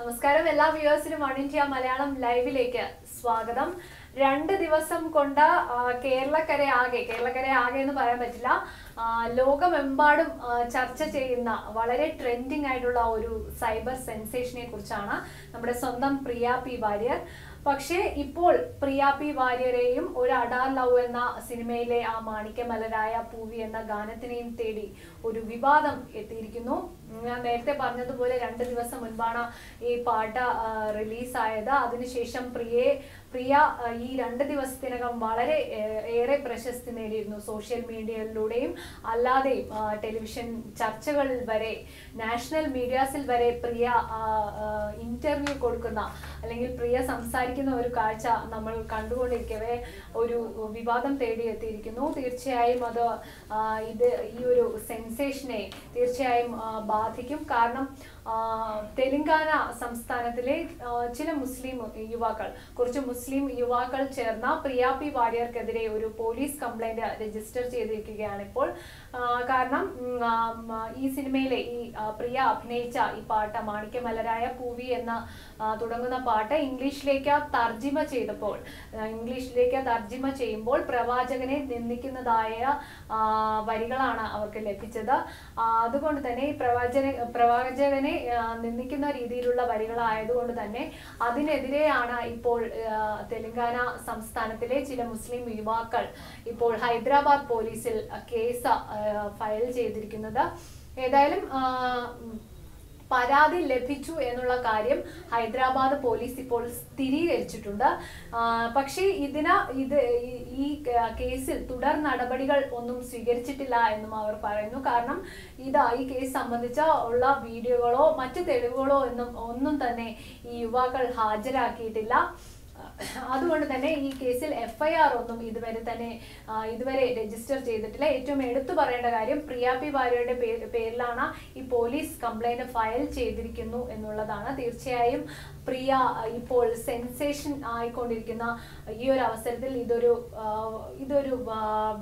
നമസ്കാരം. എല്ലാ വ്യൂവേഴ്സിനും one India Malayalam ലൈവിലേക്ക് സ്വാഗതം. രണ്ട് ദിവസം കൊണ്ട് കേരളക്കര ആകെ കേരളക്കര ആകെ എന്ന് പറയാൻ പറ്റില്ല. ലോകമെമ്പാടും ചർച്ച ചെയ്യുന്ന വളരെ ട്രെൻഡിങ് ആയിട്ടുള്ള ഒരു സൈബർ സെൻസേഷനെ കുറിച്ചാണ് നമ്മുടെ സ്വന്തം പ്രിയ പി വാര്യർ. പക്ഷേ ഇപ്പോൾ പ്രിയ പി വാര്യരെയും ഒരു അടാർ ലവ് എന്ന സിനിമയിലെ ആ മാണിക്യമലരായ പൂവി എന്ന ഗാനത്തിനെയും തേടി ഒരു വിവാദം എത്തിയിരിക്കുന്നു. ഞാൻ നേരത്തെ പറഞ്ഞതുപോലെ രണ്ട് ദിവസം മുൻപാണ് ഈ പാട്ട് റിലീസായത്. അതിനുശേഷം പ്രിയയെ പ്രിയ ഈ രണ്ട് ദിവസത്തിനകം വളരെ ഏറെ പ്രശസ്തി നേടിയിരുന്നു സോഷ്യൽ മീഡിയയിലൂടെയും. അല്ലാതെയും ടെലിവിഷൻ ചർച്ചകളിൽ വരെ നാഷണൽ മീഡിയാസിൽ വരെ പ്രിയ ഇന്റർവ്യൂ കൊടുക്കുന്ന അല്ലെങ്കിൽ പ്രിയ സംസാരിക്കുന്ന ഒരു കാഴ്ച നമ്മൾ കണ്ടുകൊണ്ടിരിക്കവേ ഒരു വിവാദം തേടിയെത്തിയിരിക്കുന്നു. തീർച്ചയായും അത് ഇത് ഈ ഒരു സെൻസേഷനെ തീർച്ചയായും ബാധിക്കും. കാരണം തെലങ്കാന സംസ്ഥാനത്തിലെ ചില മുസ്ലിം യുവാക്കൾ കുറച്ച് മുസ്ലിം യുവാക്കൾ ചേർന്ന പ്രിയാപി വാര്യർക്കെതിരെ ഒരു പോലീസ് കംപ്ലൈന്റ് രജിസ്റ്റർ ചെയ്തിരിക്കുകയാണ് ഇപ്പോൾ. കാരണം ഈ സിനിമയിലെ ഈ പ്രിയ അഭിനയിച്ച ഈ പാട്ട് മാണിക്യമലരായ പൂവി എന്ന തുടങ്ങുന്ന പാട്ട് ഇംഗ്ലീഷിലേക്ക് തർജിമ ചെയ്തപ്പോൾ ഇംഗ്ലീഷിലേക്ക് തർജിമ ചെയ്യുമ്പോൾ പ്രവാചകനെ നിന്ദിക്കുന്നതായ വരികളാണ് അവർക്ക് ലഭിച്ചത്. അതുകൊണ്ട് തന്നെ ഈ പ്രവാചക പ്രവാചകനെ നിന്ദിക്കുന്ന രീതിയിലുള്ള വരികളായതുകൊണ്ട് തന്നെ അതിനെതിരെയാണ് ഇപ്പോൾ തെലങ്കാന സംസ്ഥാനത്തിലെ ചില മുസ്ലിം യുവാക്കൾ ഇപ്പോൾ ഹൈദരാബാദ് പോലീസിൽ കേസ് ഫയൽ ചെയ്തിരിക്കുന്നത്. ഏതായാലും പരാതി ലഭിച്ചു എന്നുള്ള കാര്യം ഹൈദരാബാദ് പോലീസ് ഇപ്പോൾ സ്ഥിരീകരിച്ചിട്ടുണ്ട്. പക്ഷേ ഇതിന ഇത് ഈ- കേസിൽ തുടർ നടപടികൾ ഒന്നും സ്വീകരിച്ചിട്ടില്ല എന്നും അവർ പറയുന്നു. കാരണം ഇത് ഈ കേസ് സംബന്ധിച്ച ഉള്ള വീഡിയോകളോ മറ്റു തെളിവുകളോ എന്നും ഒന്നും തന്നെ ഈ യുവാക്കൾ ഹാജരാക്കിയിട്ടില്ല. അതുകൊണ്ട് തന്നെ ഈ കേസിൽ എഫ്ഐആർ ഒന്നും ഇതുവരെ തന്നെ ഇതുവരെ രജിസ്റ്റർ ചെയ്തിട്ടില്ല. ഏറ്റവും എടുത്തു പറയേണ്ട കാര്യം പ്രിയ പി ഭാര്യയുടെ പേരിലാണ് ഈ പോലീസ് കംപ്ലൈന്റ് ഫയൽ ചെയ്തിരിക്കുന്നു എന്നുള്ളതാണ്. തീർച്ചയായും പ്രിയ ഇപ്പോൾ സെൻസേഷൻ ആയിക്കൊണ്ടിരിക്കുന്ന ഈ ഒരു അവസരത്തിൽ ഇതൊരു ഇതൊരു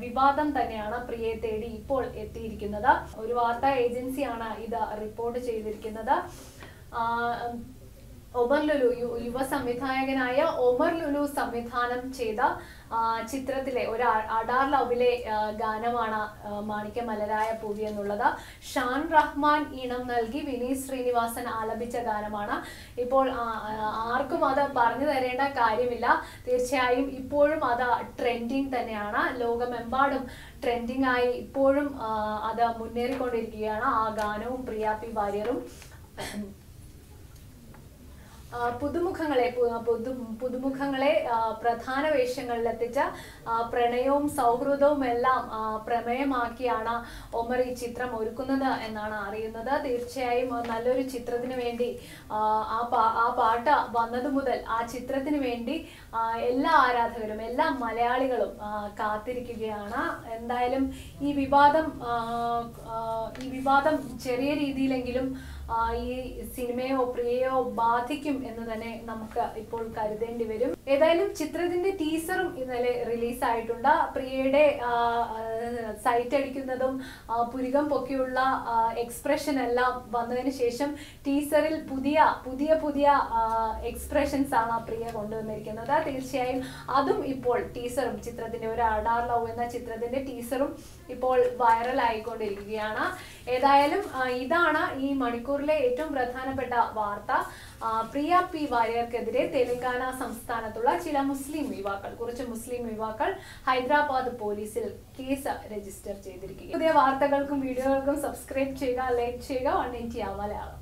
വിവാദം തന്നെയാണ് പ്രിയയെ തേടി ഇപ്പോൾ എത്തിയിരിക്കുന്നത്. ഒരു വാർത്താ ഏജൻസിയാണ് ഇത് റിപ്പോർട്ട് ചെയ്തിരിക്കുന്നത്. ഒമർ ലുലു യുവ സംവിധായകനായ ഒമർ ലുലു സംവിധാനം ചെയ്ത ചിത്രത്തിലെ ഒരു അഡാർ ലവിലെ ഗാനമാണ് മാണിക്ക മലരായ പൂവി എന്നുള്ളത്. ഷാൻ റഹ്മാൻ ഈണം നൽകി വിനീത് ശ്രീനിവാസൻ ആലപിച്ച ഗാനമാണ്. ഇപ്പോൾ ആർക്കും അത് പറഞ്ഞു തരേണ്ട കാര്യമില്ല. തീർച്ചയായും ഇപ്പോഴും അത് ട്രെൻഡിങ് തന്നെയാണ്. ലോകമെമ്പാടും ട്രെൻഡിങ് ആയി ഇപ്പോഴും അത് മുന്നേറിക്കൊണ്ടിരിക്കുകയാണ്. ആ ഗാനവും പ്രിയ പി വാര്യറും പുതുമുഖങ്ങളെ പുതു പുതുമുഖങ്ങളെ പ്രധാന വേഷങ്ങളിലെത്തിച്ച പ്രണയവും സൗഹൃദവും എല്ലാം പ്രമേയമാക്കിയാണ് ഒമർ ഈ ചിത്രം ഒരുക്കുന്നത് എന്നാണ് അറിയുന്നത്. തീർച്ചയായും നല്ലൊരു ചിത്രത്തിന് വേണ്ടി ആ, ആ പാട്ട് വന്നത് മുതൽ ആ ചിത്രത്തിന് വേണ്ടി എല്ലാ ആരാധകരും എല്ലാ മലയാളികളും കാത്തിരിക്കുകയാണ്. എന്തായാലും ഈ വിവാദം ഈ വിവാദം ചെറിയ രീതിയിലെങ്കിലും ഈ സിനിമയോ പ്രിയയോ ബാധിക്കും എന്ന് തന്നെ നമുക്ക് ഇപ്പോൾ കരുതേണ്ടി വരും. ഏതായാലും ചിത്രത്തിന്റെ ടീസറും ഇന്നലെ റിലീസായിട്ടുണ്ട്. പ്രിയയുടെ സൈറ്റ് അടിക്കുന്നതും പുരികം പൊക്കിയുള്ള എക്സ്പ്രഷൻ എല്ലാം വന്നതിന് ശേഷം ടീസറിൽ പുതിയ പുതിയ പുതിയ എക്സ്പ്രഷൻസ് ആണ് പ്രിയ കൊണ്ടുവന്നിരിക്കുന്നത്. തീർച്ചയായും അതും ഇപ്പോൾ ടീസറും ചിത്രത്തിന്റെ ഒരു അഡാർ ലവ് എന്ന ചിത്രത്തിന്റെ ടീസറും ഇപ്പോൾ വൈറൽ ആയിക്കൊണ്ടിരിക്കുകയാണ്. ഏതായാലും ഇതാണ് ഈ മണിക്കൂറിലെ ഏറ്റവും പ്രധാനപ്പെട്ട വാർത്ത പ്രിയ പി വാര്യർക്കെതിരെ തെലങ്കാന സംസ്ഥാനത്തുള്ള ചില മുസ്ലിം യുവാക്കൾ കുറച്ച് മുസ്ലിം യുവാക്കൾ ഹൈദരാബാദ് പോലീസിൽ കേസ് രജിസ്റ്റർ ചെയ്തിരിക്കുക പുതിയ വാർത്തകൾക്കും വീഡിയോകൾക്കും സബ്സ്ക്രൈബ് ചെയ്യുക ലൈക്ക് ചെയ്യുക വൺ എയ്റ്റി മലയാളം.